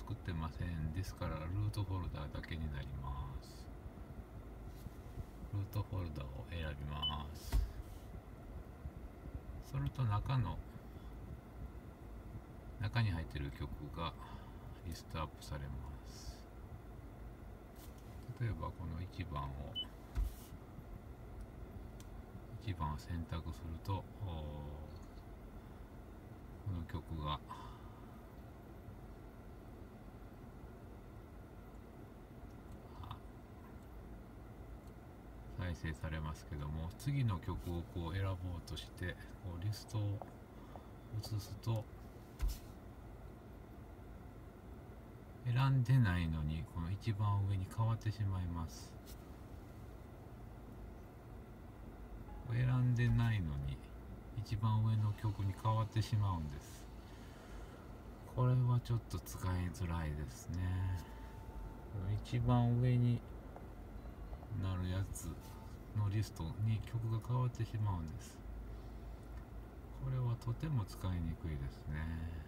作ってませんですからルートフォルダーだけになります。ルートフォルダを選びます。それと中の中に入ってる曲がリストアップされます。例えばこの1番を1番を選択するとこの曲が再生されますけども次の曲をこう選ぼうとしてこうリストを移すと選んでないのにこの一番上に変わってしまいます。選んでないのに一番上の曲に変わってしまうんです。これはちょっと使いづらいですね。一番上になるやつ。のリストに曲が変わってしまうんです。これはとても使いにくいですね。